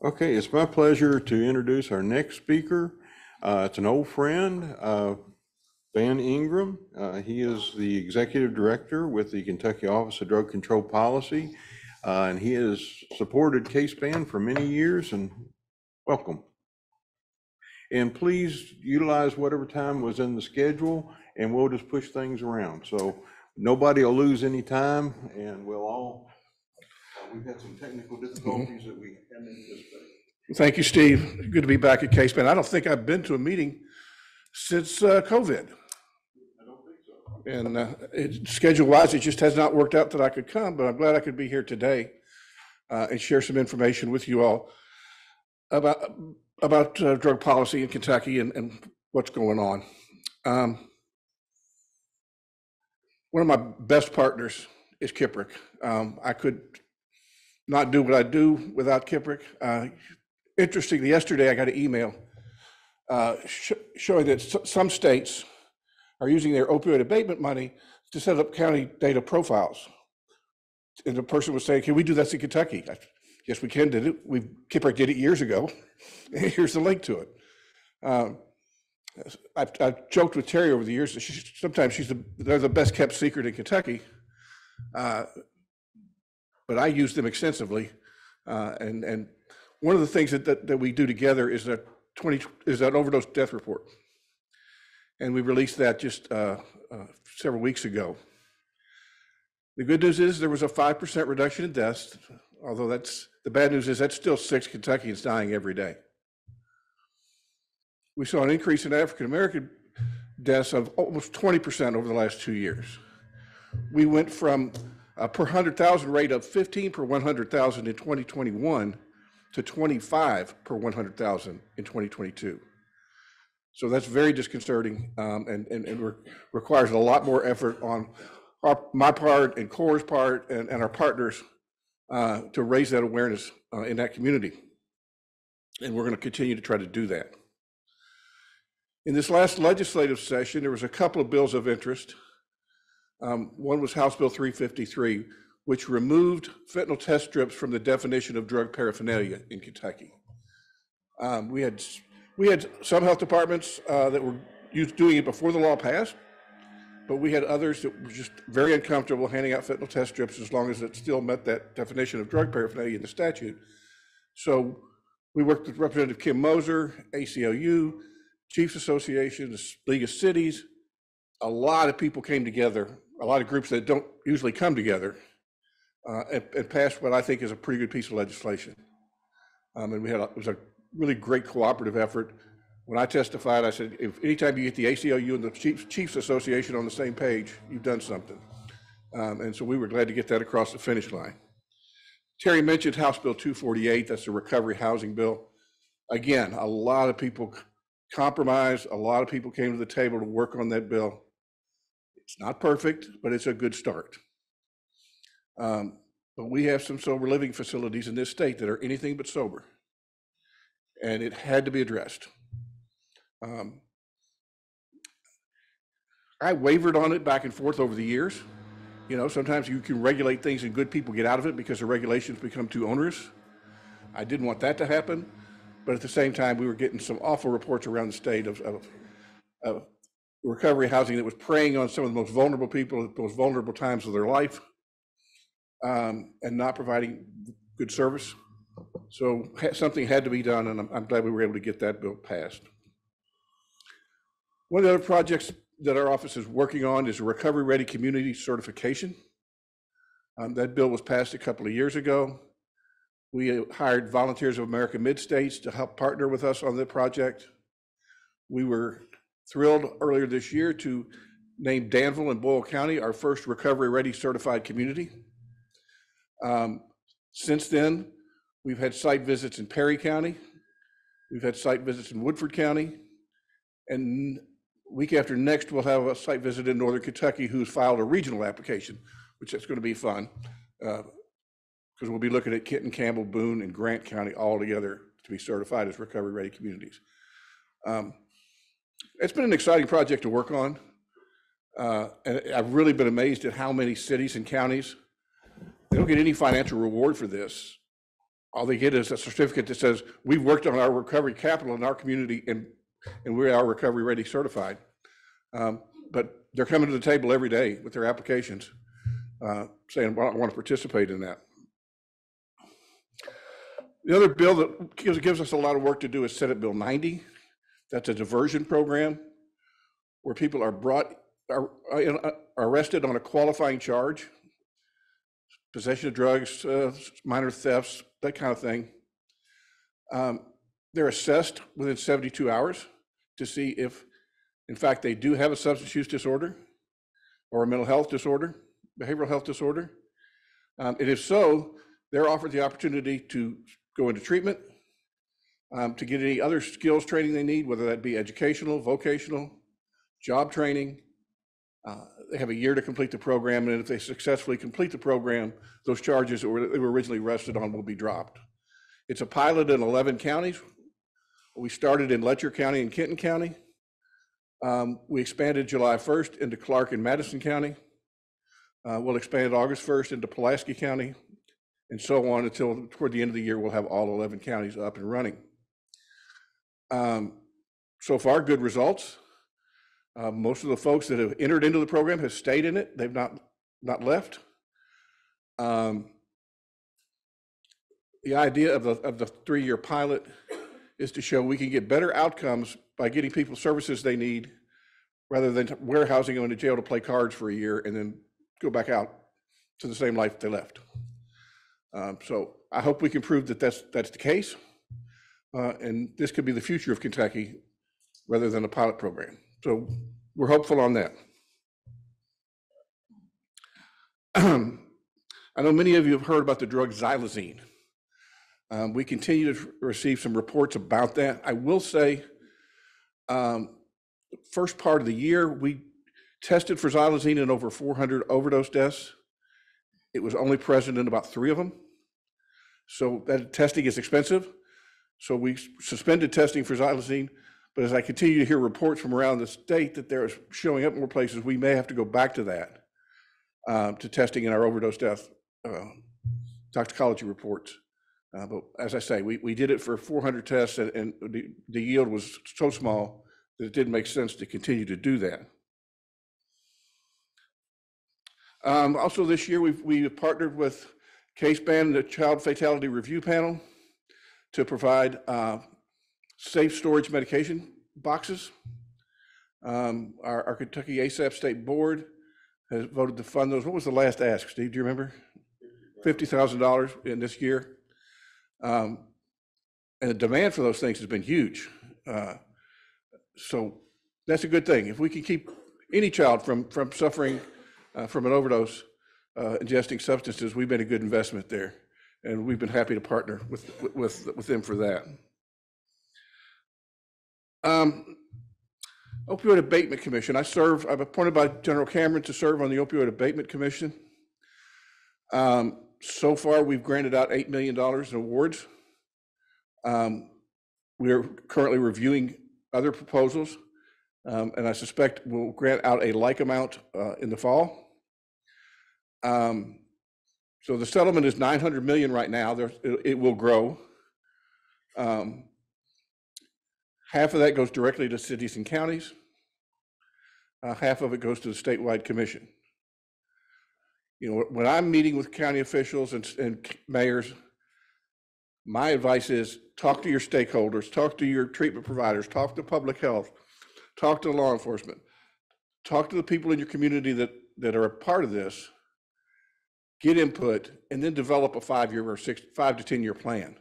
Okay, it's my pleasure to introduce our next speaker. Uh, It's an old friend, uh, Van Ingram. Uh, He is the Executive Director with the Kentucky Office of Drug Control Policy, uh, and he has supported K-SPAN for many years, and welcome. And please utilize whatever time was in the schedule, and we'll just push things around. So nobody will lose any time, and we'll all, we've had some technical difficulties that we hadn't anticipated. Thank you, Steve. Good to be back at Case I don't think I've been to a meeting since uh, COVID. I don't think so. And uh, it- schedule-wise, it just has not worked out that I could come, but I'm glad I could be here today uh, and share some information with you all about, about uh, drug policy in Kentucky and, and what's going on. Um, One of my best partners is KIPRC. Um, I could not do what I do without KIPRC. Uh, Interestingly, yesterday I got an email uh, sh- showing that some states are using their opioid abatement money to set up county data profiles. And the person was saying, can we do this in Kentucky? I- Yes, we can, did it. We, KIPRC did it years ago. Here's the link to it. Um, I've, I've joked with Terry over the years that she's, sometimes she's the, they're the best kept secret in Kentucky. Uh, But I use them extensively. Uh, and, and one of the things that, that, that we do together is a 20, is an overdose death report. And we released that just uh, uh, several weeks ago. The good news is there was a 5% reduction in deaths, although that's, the bad news is that's still six Kentuckians dying every day. We saw an increase in African-American deaths of almost 20% over the last two years. We went from a per 100,000 rate of 15 per 100,000 in 2021 to 25 per 100,000 in 2022. So that's very disconcerting um, and, and, and re- requires a lot more effort on our, my part and KORE's part and, and our partners uh, to raise that awareness uh, in that community. And we're going to continue to try to do that. In this last legislative session, there was a couple of bills of interest. Um, One was House Bill 353, which removed fentanyl test strips from the definition of drug paraphernalia in Kentucky. Um, We had, we had some health departments uh, that were used, doing it before the law passed, but we had others that were just very uncomfortable handing out fentanyl test strips as long as it still met that definition of drug paraphernalia in the statute. So we worked with Representative Kim Moser, ACLU, Chiefs Association, the League of Cities. A lot of people came together, a lot of groups that don't usually come together, uh, and, and passed what I think is a pretty good piece of legislation. Um, and we had, a- it was a really great cooperative effort. When I testified, I said, if anytime you get the ACLU and the Chiefs, Chiefs Association on the same page, you've done something. Um, and so we were glad to get that across the finish line. Terry mentioned House Bill 248, that's the recovery housing bill. Again, a lot of people compromised, a lot of people came to the table to work on that bill. It's not perfect, but it's a good start. Um, But we have some sober living facilities in this state that are anything but sober. And it had to be addressed. Um, I wavered on it back and forth over the years. You know, sometimes you can regulate things and good people get out of it because the regulations become too onerous. I didn't want that to happen, but at the same time, we were getting some awful reports around the state of, of, of recovery housing that was preying on some of the most vulnerable people at the most vulnerable times of their life um, and not providing good service. So something had to be done, and I'm, I'm glad we were able to get that bill passed. One of the other projects that our office is working on is a recovery-ready community certification. Um, That bill was passed a couple of years ago. We hired Volunteers of America Mid-States to help partner with us on the project. We were thrilled earlier this year to name Danville and Boyle County our first recovery-ready certified community. Um, Since then, we've had site visits in Perry County. We've had site visits in Woodford County. And week after next, we'll have a site visit in Northern Kentucky who's filed a regional application, which is going to be fun. Because we'll be looking at Kenton, Campbell, Boone, and Grant County all together to be certified as recovery-ready communities. Um, It's been an exciting project to work on. Uh, And I've really been amazed at how many cities and counties, they don't get any financial reward for this, all they get is a certificate that says, we've worked on our recovery capital in our community and, and we are recovery ready certified. Um, But they're coming to the table every day with their applications, uh, saying, well, I want to participate in that. The other bill that gives, gives us a lot of work to do is Senate Bill 90. That's a diversion program where people are brought, are are arrested on a qualifying charge, possession of drugs, uh, minor thefts, that kind of thing. Um, They're assessed within 72 hours to see if, in fact, they do have a substance use disorder or a mental health disorder, behavioral health disorder. Um, And if so, they're offered the opportunity to go into treatment, um, to get any other skills training they need, whether that be educational, vocational, job training. Uh, They have a year to complete the program, and if they successfully complete the program, those charges that were, they were originally arrested on will be dropped. It's a pilot in 11 counties. We started in Letcher County and Kenton County. Um, We expanded July 1st into Clark and Madison County. Uh, We'll expand August 1st into Pulaski County, and so on until toward the end of the year, we'll have all 11 counties up and running. Um, So far, good results. Uh, Most of the folks that have entered into the program have stayed in it. They've not, not left. Um, The idea of the, of the three-year pilot is to show we can get better outcomes by getting people services they need rather than warehousing them in a jail to play cards for a year and then go back out to the same life they left. Um, So I hope we can prove that that's, that's the case. Uh, And this could be the future of Kentucky rather than a pilot program. So we're hopeful on that. I know many of you have heard about the drug xylazine. Um, We continue to receive some reports about that. I will say, um, first part of the year, we tested for xylazine in over 400 overdose deaths. It was only present in about three of them. So that testing is expensive. So we suspended testing for xylazine. But as I continue to hear reports from around the state that they're showing up more places, we may have to go back to that, uh, to testing in our overdose death uh, toxicology reports. Uh, But as I say, we, we did it for 400 tests and, and the, the yield was so small that it didn't make sense to continue to do that. Um, Also, this year, we've, we have partnered with K-SPAN, the Child Fatality Review Panel, to provide uh, safe storage medication boxes. Um, Our our Kentucky ASAP State Board has voted to fund those. What was the last ask, Steve? Do you remember? $50,000 in this year. Um, And the demand for those things has been huge. Uh, So that's a good thing. If we can keep any child from, from suffering uh, from an overdose, uh, ingesting substances, we've made a good investment there. And we've been happy to partner with, with, with them for that. Um, Opioid Abatement Commission, I serve, I'm appointed by General Cameron to serve on the Opioid Abatement Commission. Um, So far, we've granted out $8 million in awards. Um, We are currently reviewing other proposals, um, and I suspect we'll grant out a like amount uh, in the fall. Um, So the settlement is 900 million right now. There, it it will grow. Um, Half of that goes directly to cities and counties. Uh, Half of it goes to the statewide commission. You know, when I'm meeting with county officials and, and mayors, my advice is talk to your stakeholders, talk to your treatment providers, talk to public health, talk to law enforcement, talk to the people in your community that, that are a part of this, get input, and then develop a five-year or six, five to 10-year plan.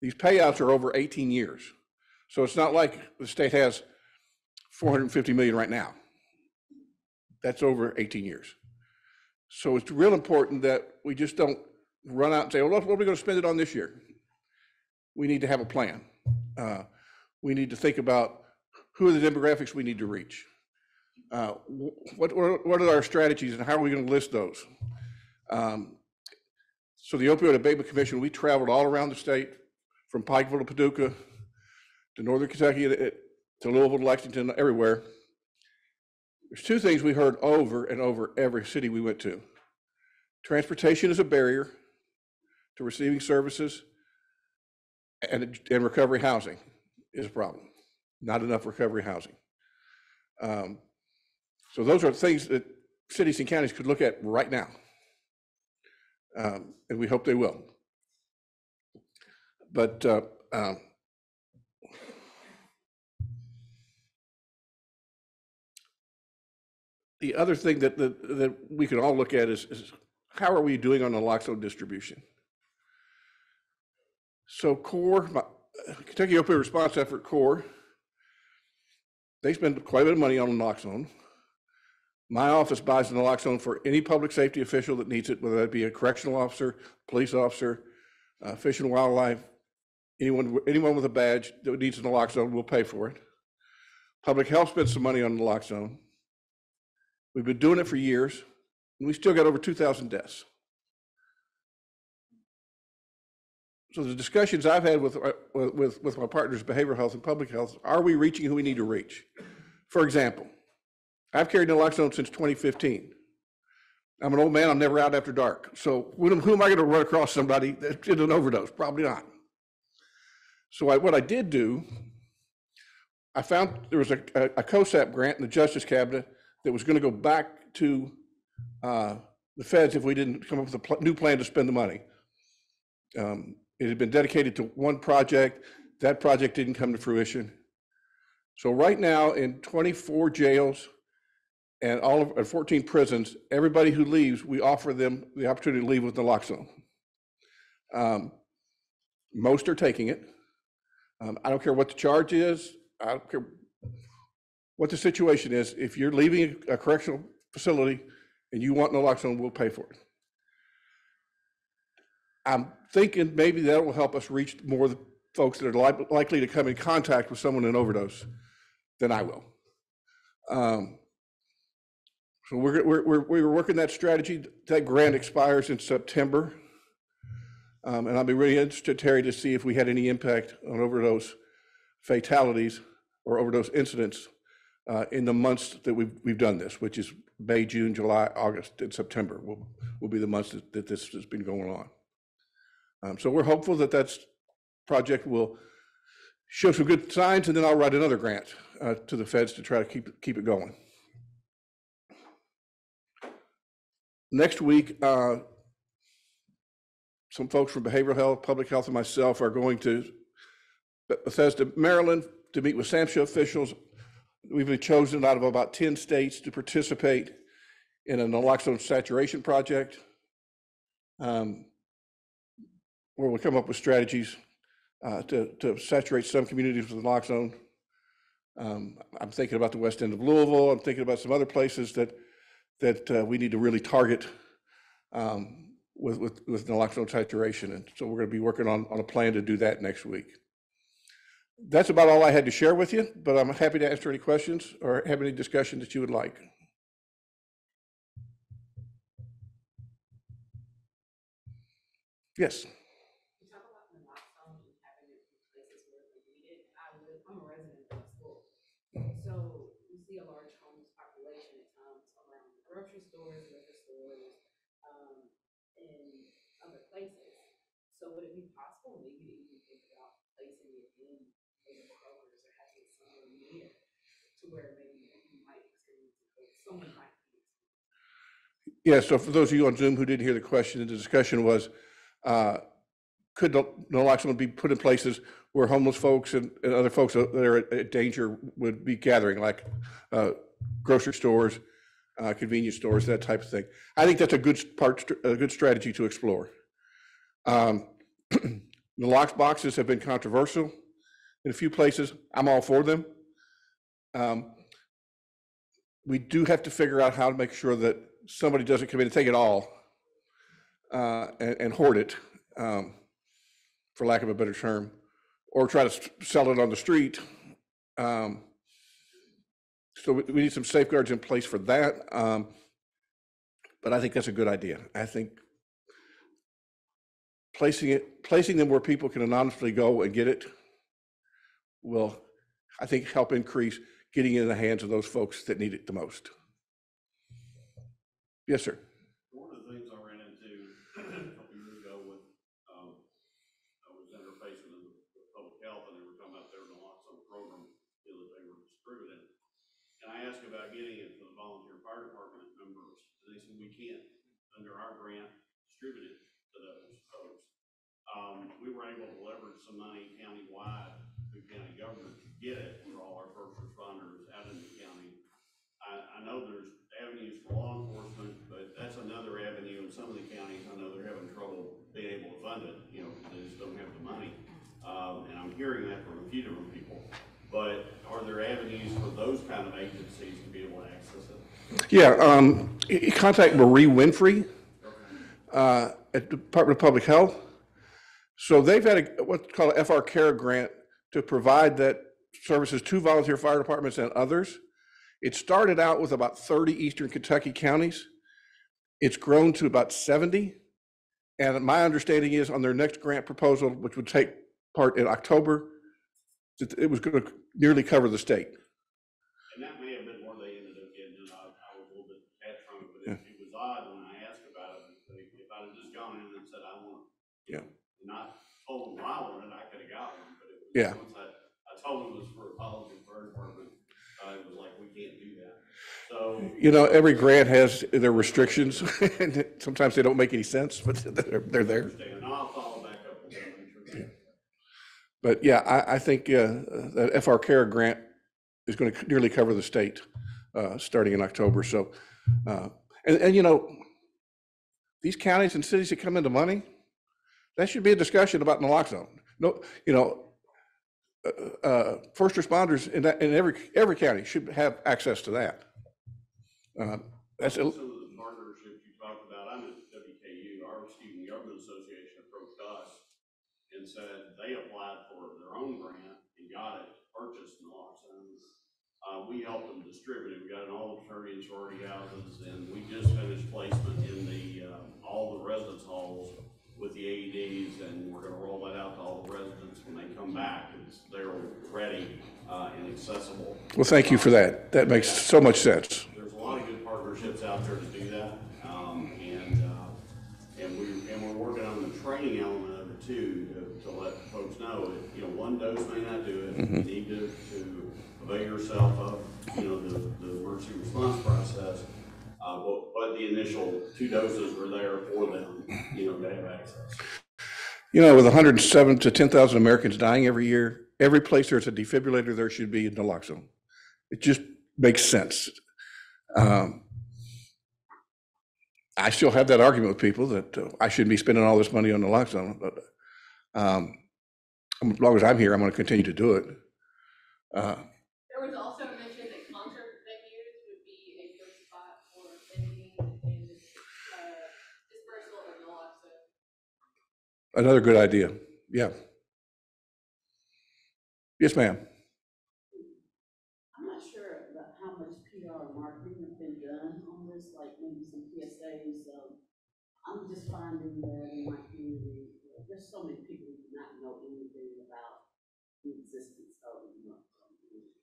These payouts are over 18 years. So it's not like the state has 450 million right now. That's over 18 years. So it's real important that we just don't run out and say, well, what are we going to spend it on this year? We need to have a plan. Uh, We need to think about who are the demographics we need to reach? Uh, What, what what are our strategies and how are we going to list those? Um, So the opioid abatement commission, we traveled all around the state from Pikeville to Paducah to Northern Kentucky to to Louisville, to Lexington, everywhere. There's two things we heard over and over every city we went to. Transportation is a barrier to receiving services, and, and recovery housing is a problem. Not enough recovery housing. Um, So those are things that cities and counties could look at right now. Um, And we hope they will. But uh, um, the other thing that, that, that we can all look at is, is how are we doing on the naloxone distribution? So KORE, my- Kentucky Opioid Response Effort KORE, they spend quite a bit of money on naloxone. My office buys naloxone for any public safety official that needs it, whether that be a correctional officer, police officer, uh, fish and wildlife, anyone, anyone with a badge that needs naloxone, we'll pay for it. Public health spends some money on naloxone. We've been doing it for years, and we still got over 2,000 deaths. So the discussions I've had with, uh, with, with my partners, behavioral health and public health, are we reaching who we need to reach? For example, I've carried naloxone since 2015. I'm an old man, I'm never out after dark. So who am who am I going to run across somebody that's in an overdose? Probably not. So I, what I did do, I found there was a, a a COSSAP grant in the Justice Cabinet that was going to go back to uh, the feds if we didn't come up with a pl- new plan to spend the money. Um, It had been dedicated to one project. That project didn't come to fruition. So right now, in 24 jails and all of, and 14 prisons, everybody who leaves, we offer them the opportunity to leave with naloxone. Um, Most are taking it. Um, I don't care what the charge is. I don't care what the situation is. If you're leaving a correctional facility and you want naloxone, we'll pay for it. I'm thinking maybe that will help us reach more of the folks that are li- likely to come in contact with someone in overdose than I will. Um, So we're, we're, we're, we're working that strategy. That grant expires in September. Um, and I'll be really interested, Terry, to see if we had any impact on overdose fatalities or overdose incidents uh, in the months that we've, we've done this, which is May, June, July, August, and September will, will be the months that, that this has been going on. Um, so we're hopeful that that project will show some good signs, and then I'll write another grant uh, to the feds to try to keep, keep it going. Next week, uh, some folks from behavioral health, public health, and myself are going to Bethesda, Maryland, to meet with SAMHSA officials. We've been chosen out of about 10 states to participate in a naloxone saturation project. um, Where we come up with strategies uh, to, to saturate some communities with naloxone. Um, I'm thinking about the west end of Louisville. I'm thinking about some other places that, that uh, we need to really target um, with, with, with naloxone saturation. And so we're going to be working on, on a plan to do that next week. That's about all I had to share with you, but I'm happy to answer any questions or have any discussion that you would like. Yes. You talk about naloxone and having it in places where we need it. I live, I'm a resident of school. So we see a large homeless population at times around the grocery stores, liquor stores, um, and other places. So would it be possible maybe to even think about placing it in maybe Kroger's or having it somewhere near to where maybe you might experience it, or someone might be Yeah, so for those of you on Zoom who didn't hear the question, the discussion was, uh, could nal- naloxone be put in places where homeless folks and, and other folks that are at- danger would be gathering, like uh, grocery stores, uh, convenience stores, that type of thing? I think that's a good part, a good strategy to explore. Um, The boxes have been controversial in a few places. I'm all for them. Um, we do have to figure out how to make sure that somebody doesn't come in and take it all uh, and, and hoard it, um, for lack of a better term, or try to sell it on the street. Um, So we, we need some safeguards in place for that. um, But I think that's a good idea. I think placing it, placing them where people can anonymously go and get it will, I think, help increase getting in the hands of those folks that need it the most. Yes, sir. One of the things I ran into a couple years ago when um, I was interfacing with public health and they were talking about they were going to launch some program that they were distributing. And I asked about getting it for the volunteer fire department members. And they said, we can't, under our grant, distribute it to those folks. Um, we were able to leverage some money countywide through county government I, I know there's avenues for law enforcement, but that's another avenue in some of the counties, I know they're having trouble being able to fund it, you know, they just don't have the money. Um, and I'm hearing that from a few different people. But are there avenues for those kind of agencies to be able to access it? Yeah, um, contact Marie Winfrey, uh, at the Department of Public Health. So they've had a, what's called a FR-CARA grant to provide that services to volunteer fire departments and others. It started out with about thirty eastern Kentucky counties. It's grown to about seventy. And my understanding is on their next grant proposal, which would take part in October, that it was gonna nearly cover the state. And that may have been where they ended up getting it, I, I was a little bit attached from it, but it, it was odd when I asked about it, if, if I'd just gone in and said, I want. it," Yeah. Not told them I wanted, I could've got one, but it was. Yeah. Once I, I told them it was for a volunteer fire department, uh, it was like, we can't do that. You know, every grant has their restrictions, and sometimes they don't make any sense, but they're, they're there. But yeah, I, I think uh, that FR-CARA grant is going to nearly cover the state, uh, starting in October, so. uh, And, and you know, these counties and cities that come into money, that should be a discussion about naloxone. No, you know, uh, uh, first responders in that, in every, every county should have access to that. Uh, That's, a- Some of the partnerships you talked about, I'm at WKU, our Student Government Association approached us and said they applied for their own grant and got it, purchased naloxone. Uh, we helped them distribute it, we got it in all the fraternity and sorority houses, and we just finished placement in the, uh, all the residence halls with the AEDs, and we're gonna roll that out to all the residents when they come back, it's, they're ready, uh, and accessible. well, thank you for that. That makes so much sense. There's a lot of good partnerships out there to do that, um, and, uh, and we, and we're working on the training element of it too, to, to let folks know, that, you know, one dose may not do it. You need to, to avail yourself of, you know, the, the emergency response process. Uh, but, but the initial two doses were there for them, you know, to have access. You know, with 107 to 10,000 Americans dying every year, every place there's a defibrillator, there should be a naloxone. It just makes sense. Um, I still have that argument with people that uh, I shouldn't be spending all this money on naloxone, but um, as long as I'm here, I'm going to continue to do it. Uh, There was also mention that concert venues would be a good spot for vending and, uh, dispersal of naloxone. Another good idea, yeah. Yes, ma'am. I'm not sure about how much And been done on this, like maybe some PSAs, um, I'm just finding that in my community, uh, there's so many people who do not know anything about the existence of, you know,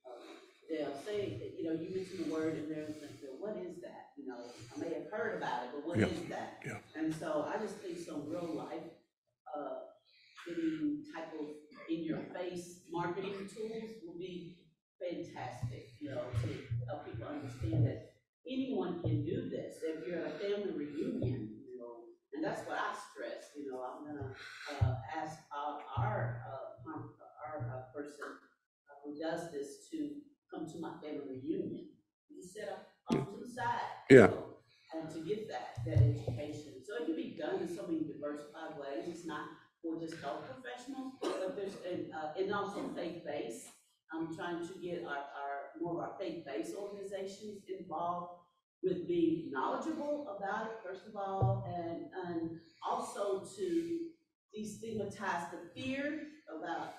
um, they'll say, that, you know, you mention the word and they're thinking, what is that? You know, I may have heard about it, but what is that? yeah. And so I just think some real life, uh, any type of in-your-face marketing tools will be fantastic, you know, to help people understand that anyone can do this. If you're at a family reunion, you know, and that's what I stress, you know, I'm gonna, uh, ask our, our, uh, our, uh, person uh, who does this to come to my family reunion. You set up off to the side. you Yeah. know, And to get that, that education. So it can be done in so many diversified ways. It's not for just health professionals, but there's, and, uh, and also faith-based. I'm trying to get our, our, more of our faith-based organizations involved with being knowledgeable about it, first of all, and, and also to destigmatize the fear about,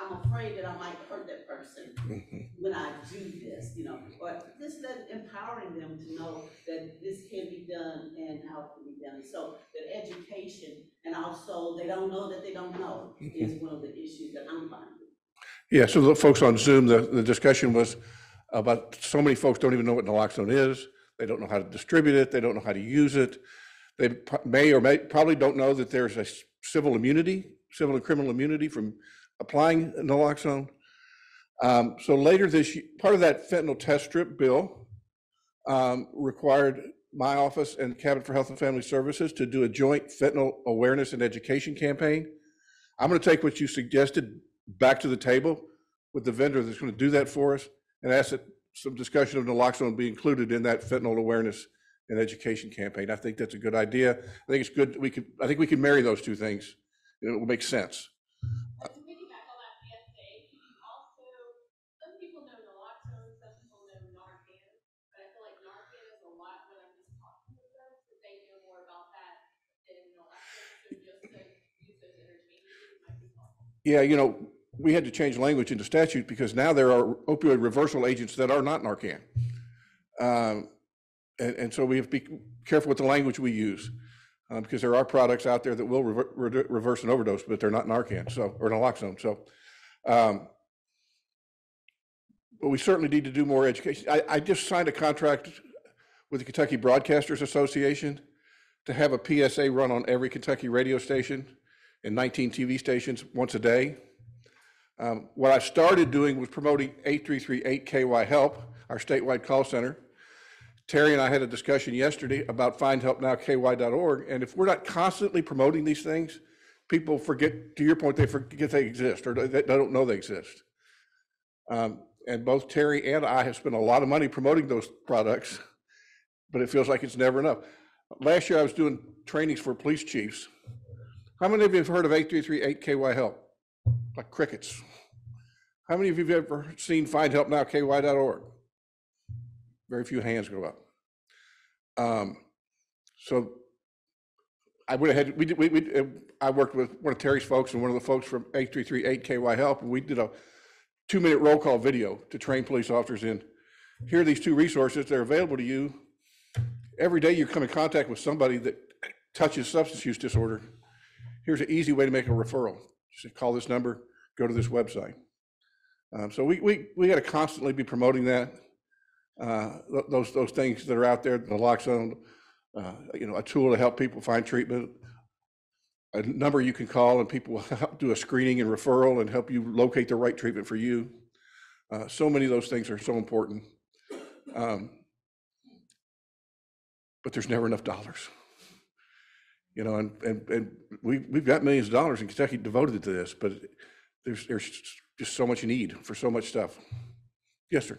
I'm afraid that I might hurt that person Mhm. when I do this, you know, or just empowering them to know that this can be done and how it can be done. So that education, and also they don't know that they don't know, is one of the issues that I'm finding. Yeah, so the folks on Zoom, the, the discussion was about, so many folks don't even know what naloxone is. They don't know how to distribute it. They don't know how to use it. They may or may, probably don't know that there's a civil immunity, civil and criminal immunity from applying naloxone. Um, So later this, ye- part of that fentanyl test strip bill um, required my office and Cabinet for Health and Family Services to do a joint fentanyl awareness and education campaign. I'm going to take what you suggested back to the table with the vendor that's going to do that for us and ask that some discussion of naloxone be included in that fentanyl awareness and education campaign. I think that's a good idea. I think it's good, we could, I think we can marry those two things. It will make sense. To piggyback on that PSA, can you also, some people know naloxone, some people know Narcan, but I feel like Narcan is a lot when I'm just talking with them, because they know more about that than naloxone, so just to use those interchangeably might be helpful. Yeah, you know, we had to change language into statute because now there are opioid reversal agents that are not Narcan. Um, And, and so we have to be careful with the language we use, uh, because there are products out there that will rever- re- reverse an overdose, but they're not Narcan, so, or naloxone, so. um, But we certainly need to do more education. I, I just signed a contract with the Kentucky Broadcasters Association to have a PSA run on every Kentucky radio station and 19 TV stations once a day. Um, What I started doing was promoting 8338KY Help, our statewide call center. Terry and I had a discussion yesterday about findhelpnowky.org, and if we're not constantly promoting these things, people forget, to your point, they forget they exist, or they don't know they exist. Um, And both Terry and I have spent a lot of money promoting those products, but it feels like it's never enough. Last year, I was doing trainings for police chiefs. How many of you have heard of 8338KY Help? Like crickets. How many of you have ever seen findhelpnowky.org? Very few hands go up. Um, So I have had, we did, we, we, uh, I worked with one of Terry's folks and one of the folks from 8338KY Help, and we did a two-minute roll call video to train police officers in, here are these two resources, they're available to you. Every day you come in contact with somebody that touches substance use disorder, here's an easy way to make a referral. Just call this number, go to this website. Um, So we, we, we got to constantly be promoting that, uh, th- those, those things that are out there, naloxone, uh, you know, a tool to help people find treatment, a number you can call and people will help do a screening and referral and help you locate the right treatment for you. Uh, So many of those things are so important. Um, But there's never enough dollars. You know, and, and, and we, we've got millions of dollars in Kentucky devoted to this, but there's, there's just so much need for so much stuff. Yes, sir.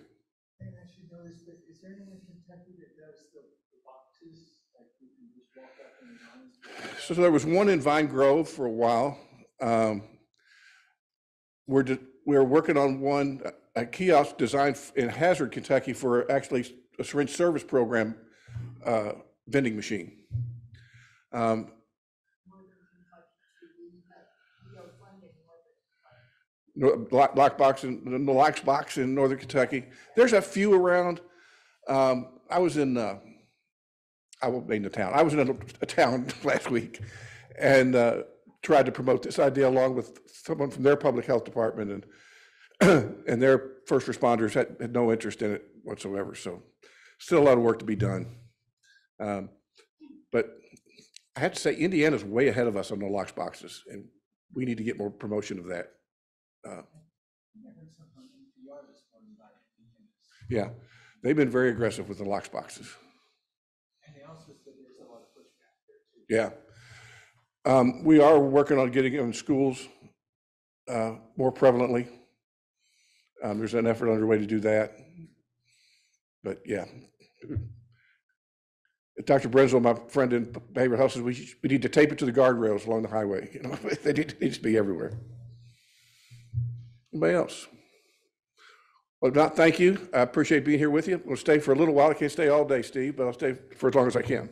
And I should know this, but is there anyone in Kentucky that does the, the boxes, like you can just walk up and runs? So there was one in Vine Grove for a while. Um, We're, de- we're working on one, a kiosk designed in Hazard, Kentucky for actually a syringe service program uh, vending machine. Um, Lock, Lockbox in, the Lockbox in Northern Kentucky. There's a few around. Um, I was in, uh, I won't name the town. I was in a, a town last week and, uh, tried to promote this idea along with someone from their public health department and, and their first responders had, had no interest in it whatsoever. So still a lot of work to be done. Um, but I have to say, Indiana's way ahead of us on the locks boxes and we need to get more promotion of that. Uh, I heard something on NPR this morning about it, and- Yeah, they've been very aggressive with the locks boxes. And they also said there's a lot of pushback there too. Yeah. Um, we are working on getting them in schools, uh, more prevalently. Um, there's an effort underway to do that. But yeah. Dr. Brenzel, my friend in behavioral health, says we, we need to tape it to the guardrails along the highway, you know, they need, it needs to be everywhere. Anybody else? Well, not, thank you. I appreciate being here with you. We'll stay for a little while. I can't stay all day, Steve, but I'll stay for as long as I can.